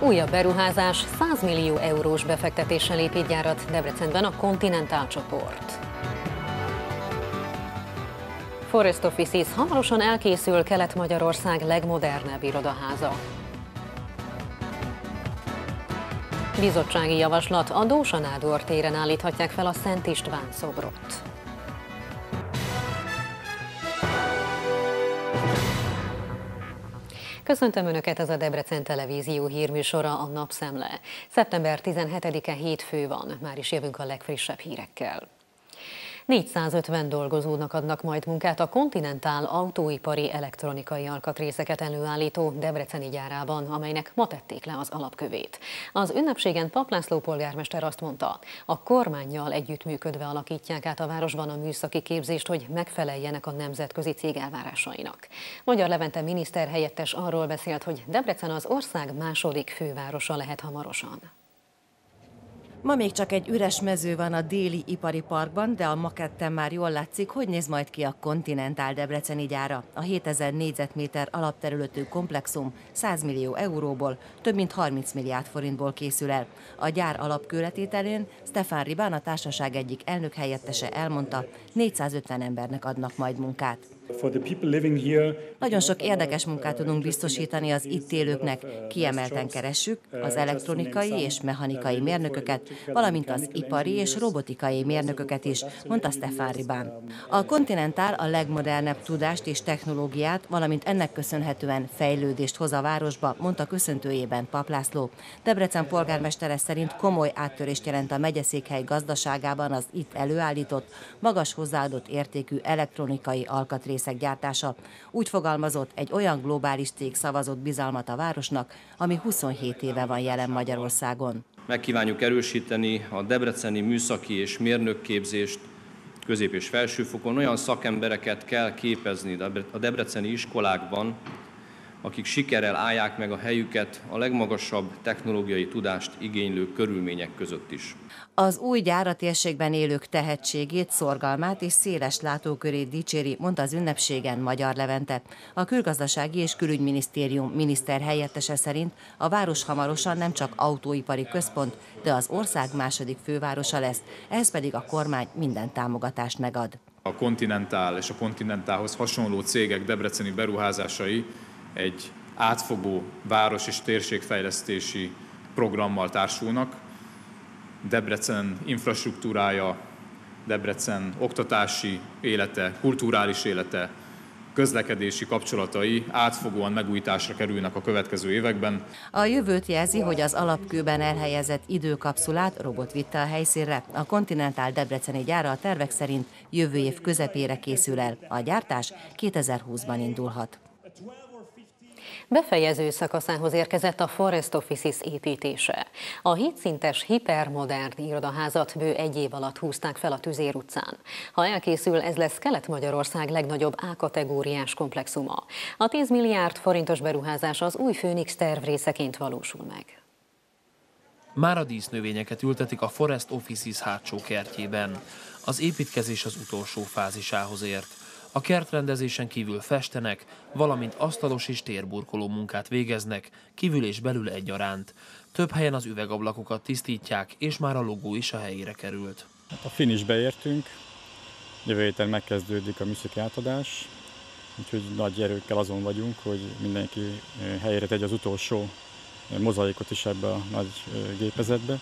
Újabb beruházás 100 millió eurós befektetéssel épít gyárat Debrecenben a Continental csoport. Forest Offices hamarosan elkészül Kelet-Magyarország legmodernebb irodaháza. Bizottsági javaslat a Dósa Nádor téren állíthatják fel a Szent István szobrot. Köszöntöm Önöket, ez a Debrecen Televízió hírműsora, a Napszemle. Szeptember 17-e hétfő van, már is jövünk a legfrissebb hírekkel. 450 dolgozónak adnak majd munkát a Continental autóipari elektronikai alkatrészeket előállító Debreceni gyárában, amelynek ma tették le az alapkövét. Az ünnepségen Paplászló polgármester azt mondta, a kormányjal együttműködve alakítják át a városban a műszaki képzést, hogy megfeleljenek a nemzetközi cég elvárásainak. Magyar Levente miniszter helyettes arról beszélt, hogy Debrecen az ország második fővárosa lehet hamarosan. Ma még csak egy üres mező van a déli ipari parkban, de a maketten már jól látszik, hogy néz majd ki a Continental Debreceni gyára. A 7000 négyzetméter alapterületű komplexum 100 millió euróból, több mint 30 milliárd forintból készül el. A gyár alapkőletételén Stefan Ribán, a társaság egyik elnök helyettese elmondta, 450 embernek adnak majd munkát. Nagyon sok érdekes munkát tudunk biztosítani az itt élőknek. Kiemelten keressük az elektronikai és mechanikai mérnököket, valamint az ipari és robotikai mérnököket is, mondta Stefan Ribán. A Continental a legmodernebb tudást és technológiát, valamint ennek köszönhetően fejlődést hoz a városba, mondta köszöntőjében Paplászló. Debrecen polgármestere szerint komoly áttörést jelent a megyeszékhely gazdaságában az itt előállított, magas hozzáadott értékű elektronikai alkatrész alkatrészek gyártása. Úgy fogalmazott, egy olyan globális cég szavazott bizalmat a városnak, ami 27 éve van jelen Magyarországon. Megkívánjuk erősíteni a debreceni műszaki és mérnökképzést közép- és felsőfokon. Olyan szakembereket kell képezni a debreceni iskolákban, akik sikerrel állják meg a helyüket a legmagasabb technológiai tudást igénylő körülmények között is. Az új gyár a térségben élők tehetségét, szorgalmát és széles látókörét dicséri, mondta az ünnepségen Magyar Levente. A külgazdasági és külügyminisztérium miniszter helyettese szerint a város hamarosan nem csak autóipari központ, de az ország második fővárosa lesz, ehhez pedig a kormány minden támogatást megad. A Continental és a Continentalhoz hasonló cégek debreceni beruházásai egy átfogó város- és térségfejlesztési programmal társulnak. Debrecen infrastruktúrája, Debrecen oktatási élete, kulturális élete, közlekedési kapcsolatai átfogóan megújításra kerülnek a következő években. A jövőt jelzi, hogy az alapkőben elhelyezett időkapszulát robot vitte a helyszínre. A Continental Debreceni gyára a tervek szerint jövő év közepére készül el. A gyártás 2020-ban indulhat. Befejező szakaszához érkezett a Forest Offices építése. A hétszintes hipermodern irodaházat bő egy év alatt húzták fel a Tüzér utcán. Ha elkészül, ez lesz Kelet-Magyarország legnagyobb A-kategóriás komplexuma. A 10 milliárd forintos beruházás az új Főnix terv részeként valósul meg. Már a dísznövényeket ültetik a Forest Offices hátsó kertjében. Az építkezés az utolsó fázisához ért. A kertrendezésen kívül festenek, valamint asztalos és térburkoló munkát végeznek, kívül és belül egyaránt. Több helyen az üvegablakokat tisztítják, és már a logó is a helyére került. Hát a finishbe értünk, jövő héten megkezdődik a műszaki átadás, úgyhogy nagy erőkkel azon vagyunk, hogy mindenki eh, helyére tegye az utolsó eh, mozaikot is ebbe a nagy eh, gépezetbe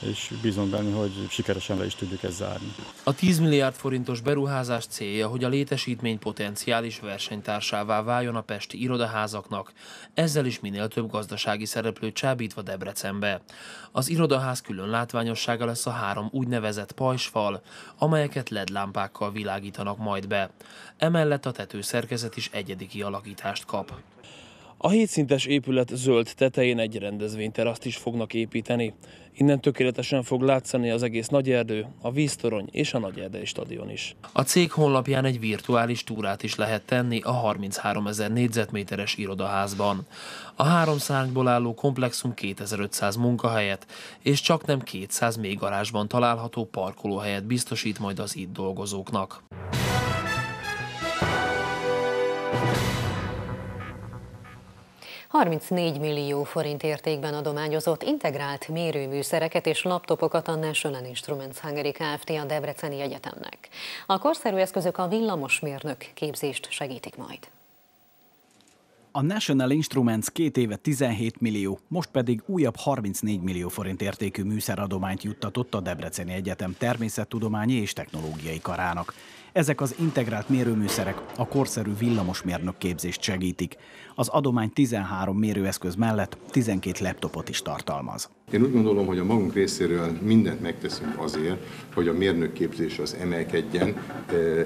és bízom benne, hogy sikeresen le is tudjuk ezt zárni. A 10 milliárd forintos beruházás célja, hogy a létesítmény potenciális versenytársává váljon a pesti irodaházaknak, ezzel is minél több gazdasági szereplőt csábítva Debrecenbe. Az irodaház külön látványossága lesz a három úgynevezett pajsfal, amelyeket LED lámpákkal világítanak majd be. Emellett a tetőszerkezet is egyedi kialakítást kap. A hétszintes épület zöld tetején egy rendezvényteraszt is fognak építeni. Innen tökéletesen fog látszani az egész Nagyerdő, a víztorony és a Nagyerdei stadion is. A cég honlapján egy virtuális túrát is lehet tenni a 33 ezer négyzetméteres irodaházban. A három szárnyból álló komplexum 2500 munkahelyet és csak nem 200 még garázsban található parkolóhelyet biztosít majd az itt dolgozóknak. 34 millió forint értékben adományozott integrált mérőműszereket és laptopokat a National Instruments Hungary Kft. a Debreceni Egyetemnek. A korszerű eszközök a villamosmérnök képzést segítik majd. A National Instruments két éve 17 millió, most pedig újabb 34 millió forint értékű műszeradományt juttatott a Debreceni Egyetem természettudományi és technológiai karának. Ezek az integrált mérőműszerek a korszerű villamosmérnök képzést segítik. Az adomány 13 mérőeszköz mellett 12 laptopot is tartalmaz. Én úgy gondolom, hogy a magunk részéről mindent megteszünk azért, hogy a mérnökképzés az emelkedjen,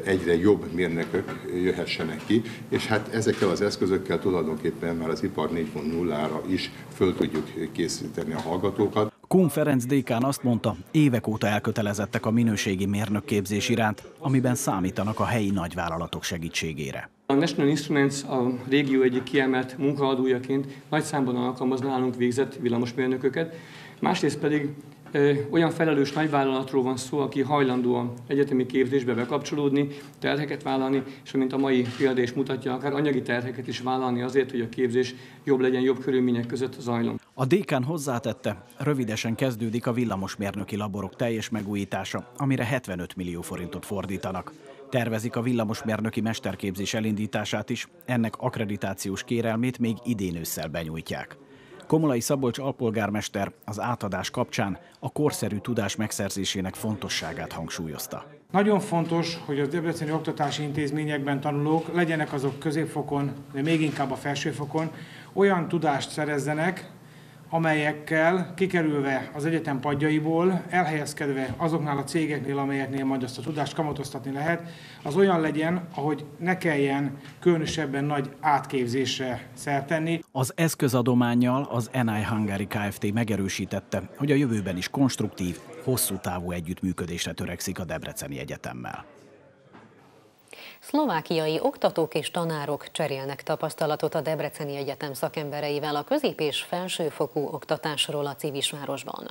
egyre jobb mérnökök jöhessenek ki, és hát ezekkel az eszközökkel tulajdonképpen már az ipar 4.0-ra is föl tudjuk készíteni a hallgatókat. Kun Ferenc dékán azt mondta, évek óta elkötelezettek a minőségi mérnökképzés iránt, amiben számítanak a helyi nagyvállalatok segítségére. A National Instruments a régió egyik kiemelt munkaadójaként nagy számban alkalmaz nálunk végzett villamosmérnököket, másrészt pedig olyan felelős nagyvállalatról van szó, aki hajlandó egyetemi képzésbe bekapcsolódni, terheket vállalni, és mint a mai példa is mutatja, akár anyagi terheket is vállalni azért, hogy a képzés jobb legyen, jobb körülmények között zajlon. A dékán hozzátette, rövidesen kezdődik a villamosmérnöki laborok teljes megújítása, amire 75 millió forintot fordítanak. Tervezik a villamosmérnöki mesterképzés elindítását is, ennek akkreditációs kérelmét még idén ősszel benyújtják. Komolai Szabolcs alpolgármester az átadás kapcsán a korszerű tudás megszerzésének fontosságát hangsúlyozta. Nagyon fontos, hogy az debreceni oktatási intézményekben tanulók legyenek azok középfokon, de még inkább a felsőfokon, olyan tudást szerezzenek, amelyekkel kikerülve az egyetem padjaiból, elhelyezkedve azoknál a cégeknél, amelyeknél majd azt a tudást kamatoztatni lehet, az olyan legyen, ahogy ne kelljen különösebben nagy átképzésre szertenni. Az eszközadományjal az NI Hungary Kft. megerősítette, hogy a jövőben is konstruktív, hosszú távú együttműködésre törekszik a Debreceni Egyetemmel. Szlovákiai oktatók és tanárok cserélnek tapasztalatot a Debreceni Egyetem szakembereivel a közép- és felsőfokú oktatásról a Civisvárosban.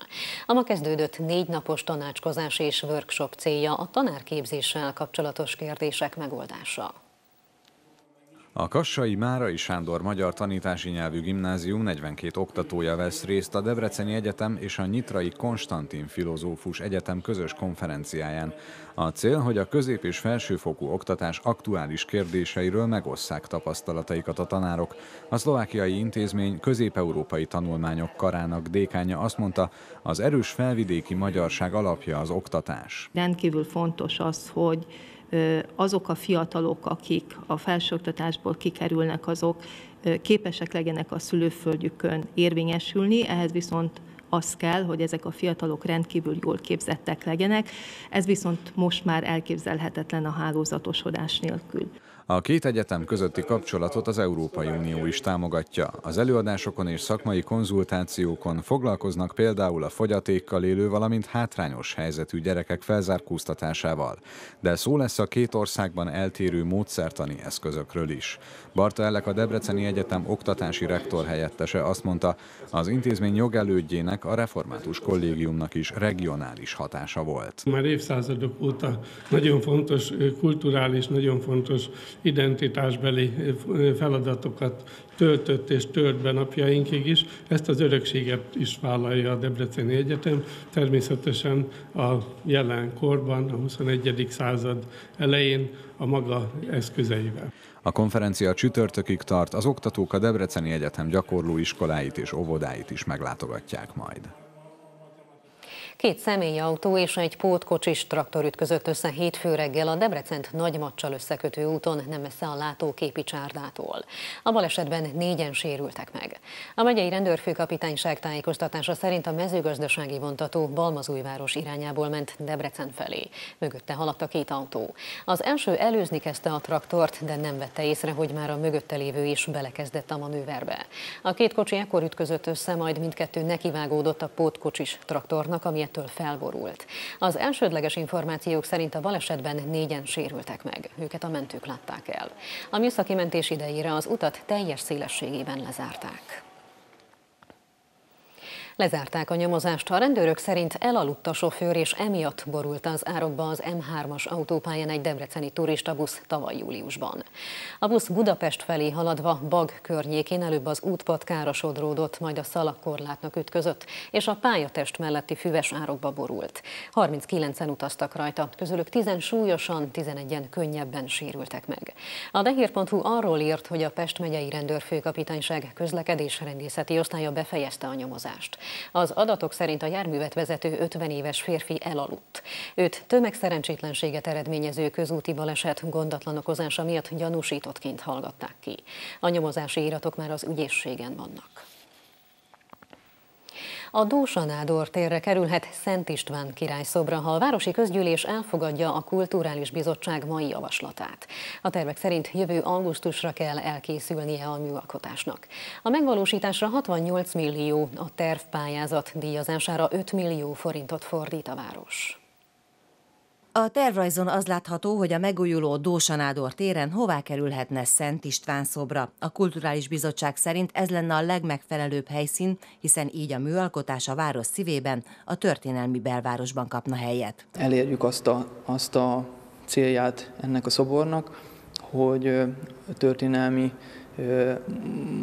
A ma kezdődött négy napos tanácskozás és workshop célja a tanárképzéssel kapcsolatos kérdések megoldása. A Kassai Márai Sándor Magyar Tanítási Nyelvű Gimnázium 42 oktatója vesz részt a Debreceni Egyetem és a Nyitrai Konstantin Filozófus Egyetem közös konferenciáján. A cél, hogy a közép- és felsőfokú oktatás aktuális kérdéseiről megosszák tapasztalataikat a tanárok. A szlovákiai intézmény közép-európai tanulmányok karának dékánya azt mondta, az erős felvidéki magyarság alapja az oktatás. Rendkívül fontos az, hogy azok a fiatalok, akik a felsőoktatásból kikerülnek, azok képesek legyenek a szülőföldjükön érvényesülni, ehhez viszont az kell, hogy ezek a fiatalok rendkívül jól képzettek legyenek, ez viszont most már elképzelhetetlen a hálózatosodás nélkül. A két egyetem közötti kapcsolatot az Európai Unió is támogatja. Az előadásokon és szakmai konzultációkon foglalkoznak például a fogyatékkal élő, valamint hátrányos helyzetű gyerekek felzárkóztatásával. De szó lesz a két országban eltérő módszertani eszközökről is. Barta Ellek a Debreceni Egyetem oktatási rektor helyettese azt mondta, az intézmény jogelődjének a református kollégiumnak is regionális hatása volt. Már évszázadok óta nagyon fontos kulturális, nagyon fontos identitásbeli feladatokat töltött és tölt be napjainkig is. Ezt az örökséget is vállalja a Debreceni Egyetem. Természetesen a jelen korban, a 21. század elején a maga eszközeivel. A konferencia csütörtökig tart, az oktatók a Debreceni Egyetem gyakorlóiskoláit és óvodáit is meglátogatják majd. Két személyautó és egy pótkocsis traktor ütközött össze hétfő reggel a Debrecent Nagymacsal összekötő úton, nem messze a látóképi csárdától. A balesetben négyen sérültek meg. A megyei rendőrfőkapitányság tájékoztatása szerint a mezőgazdasági vontató Balmazújváros irányából ment Debrecen felé. Mögötte haladt a két autó. Az első előzni kezdte a traktort, de nem vette észre, hogy már a mögötte lévő is belekezdett a manőverbe. A két kocsi ekkor ütközött össze, majd mindkettő nekivágódott a pótkocsis traktornak, ami ettől felborult. Az elsődleges információk szerint a balesetben négyen sérültek meg. Őket a mentők látták el. A műszaki mentés idejére az utat teljes szélességében lezárták. Lezárták a nyomozást. A rendőrök szerint elaludt a sofőr, és emiatt borult az árokba az M3-as autópályán egy debreceni turistabusz tavaly júliusban. A busz Budapest felé haladva Bag környékén előbb az útpad károsodródott, majd a szalagkorlátnak ütközött, és a pályatest melletti füves árokba borult. 39-en utaztak rajta, közülük 10 súlyosan, 11-en könnyebben sérültek meg. A dehír.hu arról írt, hogy a Pest megyei rendőrfőkapitányság közlekedésrendészeti osztálya befejezte a nyomozást. Az adatok szerint a járművet vezető 50 éves férfi elaludt. Őt tömegszerencsétlenséget eredményező közúti baleset gondatlan okozása miatt gyanúsítottként hallgatták ki. A nyomozási iratok már az ügyészségen vannak. A Dósanádor térre kerülhet Szent István király ha a Városi Közgyűlés elfogadja a Kulturális Bizottság mai javaslatát. A tervek szerint jövő augusztusra kell elkészülnie a műalkotásnak. A megvalósításra 68 millió, a tervpályázat díjazására 5 millió forintot fordít a város. A tervrajzon az látható, hogy a megújuló Dósanádor téren hová kerülhetne Szent István szobra. A Kulturális Bizottság szerint ez lenne a legmegfelelőbb helyszín, hiszen így a műalkotás a város szívében, a történelmi belvárosban kapna helyet. Elérjük azt a, azt a célját ennek a szobornak, hogy történelmi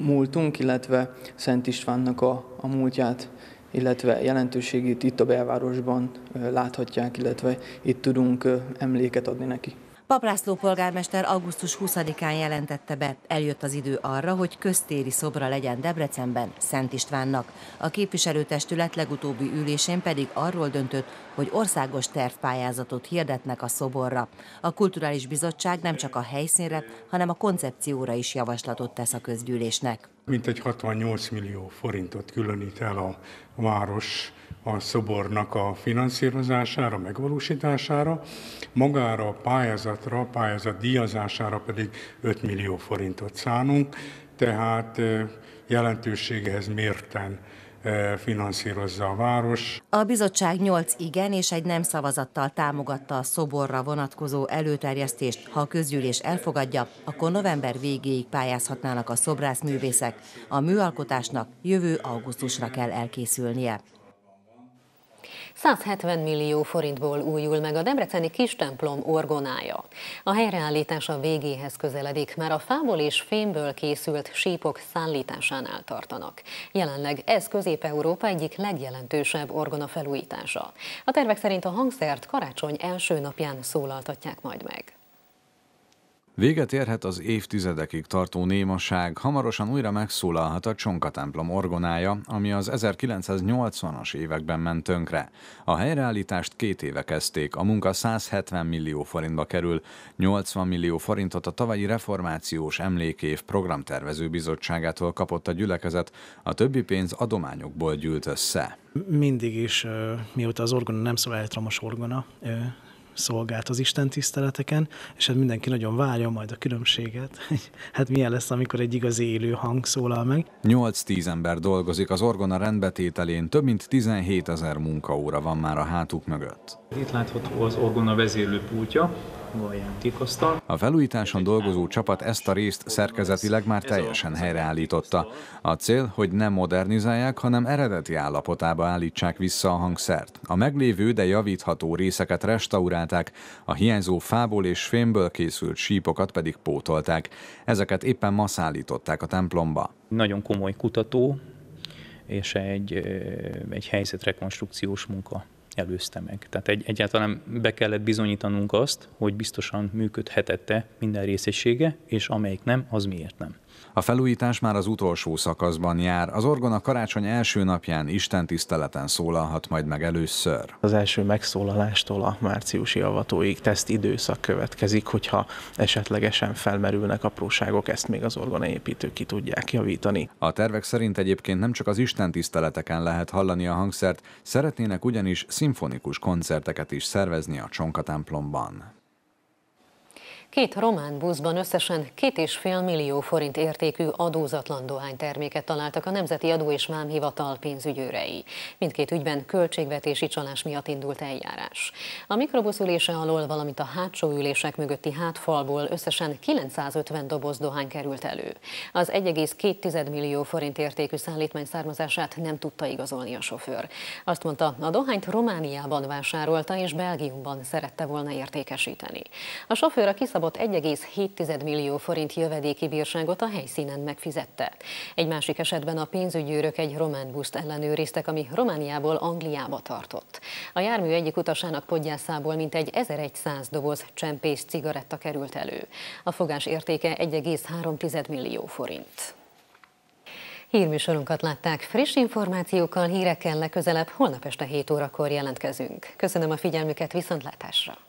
múltunk, illetve Szent Istvánnak a, a múltját illetve jelentőségét itt a belvárosban láthatják, illetve itt tudunk emléket adni neki. Paplászló polgármester augusztus 20-án jelentette be, eljött az idő arra, hogy köztéri szobra legyen Debrecenben Szent Istvánnak. A képviselőtestület legutóbbi ülésén pedig arról döntött, hogy országos tervpályázatot hirdetnek a szoborra. A Kulturális Bizottság nem csak a helyszínre, hanem a koncepcióra is javaslatot tesz a közgyűlésnek. Mintegy 68 millió forintot különít el a város a szobornak a finanszírozására, megvalósítására, magára a pályázatra, a pályázat díjazására pedig 5 millió forintot szánunk, tehát jelentőségehez mérten finanszírozza a város. A bizottság 8 igen és egy nem szavazattal támogatta a szoborra vonatkozó előterjesztést. Ha a közgyűlés elfogadja, akkor november végéig pályázhatnának a szobrászművészek. A műalkotásnak jövő augusztusra kell elkészülnie. 170 millió forintból újul meg a debreceni kis templom orgonája. A helyreállítása végéhez közeledik, mert a fából és fémből készült sípok szállításánál tartanak. Jelenleg ez Közép-Európa egyik legjelentősebb orgona felújítása. A tervek szerint a hangszert karácsony első napján szólaltatják majd meg. Véget érhet az évtizedekig tartó némaság, hamarosan újra megszólalhat a Csonka templom orgonája, ami az 1980-as években ment tönkre. A helyreállítást két éve kezdték, a munka 170 millió forintba kerül, 80 millió forintot a tavalyi reformációs emlékév programtervező bizottságától kapott a gyülekezet, a többi pénz adományokból gyűlt össze. Mindig is, mióta az orgona nem szól elektromos orgona, szolgált az Isten tiszteleteken, és hát mindenki nagyon várja majd a különbséget. hát milyen lesz, amikor egy igazi élő hang szólal meg. 8-10 ember dolgozik az orgona rendbetételén, több mint 17 ezer munkaóra van már a hátuk mögött. Itt látható az orgona vezérlőpultja, a felújításon dolgozó csapat ezt a részt szerkezetileg már teljesen helyreállította. A cél, hogy nem modernizálják, hanem eredeti állapotába állítsák vissza a hangszert. A meglévő, de javítható részeket restaurálták, a hiányzó fából és fémből készült sípokat pedig pótolták. Ezeket éppen ma szállították a templomba. Nagyon komoly kutató és egy, egy helyzetrekonstrukciós munka előzte meg. Tehát egy, egyáltalán be kellett bizonyítanunk azt, hogy biztosan működhetette minden részessége, és amelyik nem, az miért nem. A felújítás már az utolsó szakaszban jár. Az orgona karácsony első napján Isten tiszteleten szólalhat majd meg először. Az első megszólalástól a márciusi avatóig teszt időszak következik, hogyha esetlegesen felmerülnek apróságok, ezt még az orgona építők ki tudják javítani. A tervek szerint egyébként nem csak az Isten tiszteleteken lehet hallani a hangszert, szeretnének ugyanis szimfonikus koncerteket is szervezni a Csonka templomban. Két román buszban összesen két és fél millió forint értékű adózatlan dohányterméket találtak a Nemzeti Adó és Vámhivatal pénzügyőrei. Mindkét ügyben költségvetési csalás miatt indult eljárás. A mikrobusz ülése alól, valamint a hátsó ülések mögötti hátfalból összesen 950 doboz dohány került elő. Az 1,2 millió forint értékű szállítmány származását nem tudta igazolni a sofőr. Azt mondta, a dohányt Romániában vásárolta és Belgiumban szerette volna értékesíteni. A sofőr a kiszabott kapott 1,7 millió forint jövedéki bírságot a helyszínen megfizette. Egy másik esetben a pénzügyőrök egy román buszt ellenőriztek, ami Romániából Angliába tartott. A jármű egyik utasának podgyászából mintegy 1100 doboz csempész cigaretta került elő. A fogás értéke 1,3 millió forint. Hírműsorunkat látták. Friss információkkal, hírekkel legközelebb holnap este 7 órakor jelentkezünk. Köszönöm a figyelmüket, viszontlátásra!